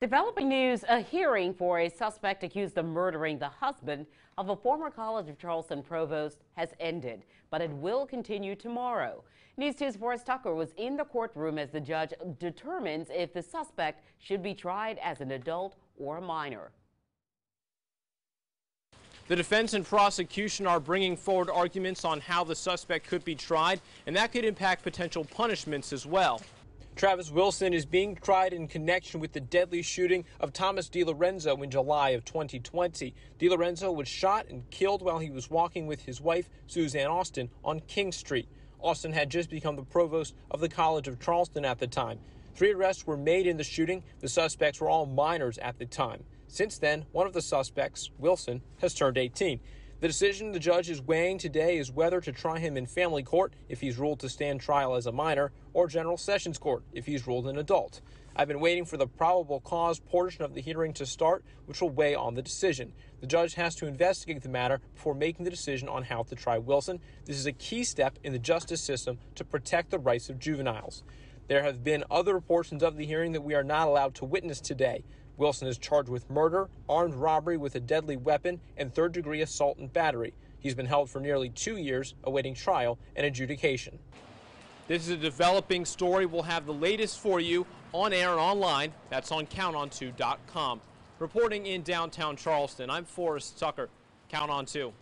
Developing news, a hearing for a suspect accused of murdering the husband of a former College of Charleston provost has ended, but it will continue tomorrow. News 2's Forrest Tucker was in the courtroom as the judge determines if the suspect should be tried as an adult or a minor. The defense and prosecution are bringing forward arguments on how the suspect could be tried, and that could impact potential punishments as well. Travis Wilson is being tried in connection with the deadly shooting of Thomas DiLorenzo in July of 2020. DiLorenzo was shot and killed while he was walking with his wife, Suzanne Austin, on King Street. Austin had just become the provost of the College of Charleston at the time. Three arrests were made in the shooting. The suspects were all minors at the time. Since then, one of the suspects, Wilson, has turned 18. The decision the judge is weighing today is whether to try him in family court if he's ruled to stand trial as a minor, or general sessions court if he's ruled an adult. I've been waiting for the probable cause portion of the hearing to start, which will weigh on the decision. The judge has to investigate the matter before making the decision on how to try Wilson. This is a key step in the justice system to protect the rights of juveniles. There have been other portions of the hearing that we are not allowed to witness today. Wilson is charged with murder, armed robbery with a deadly weapon, and third degree assault and battery. He's been held for nearly two years, awaiting trial and adjudication. This is a developing story. We'll have the latest for you on air and online. That's on counton2.com. Reporting in downtown Charleston, I'm Forrest Tucker. Count on 2.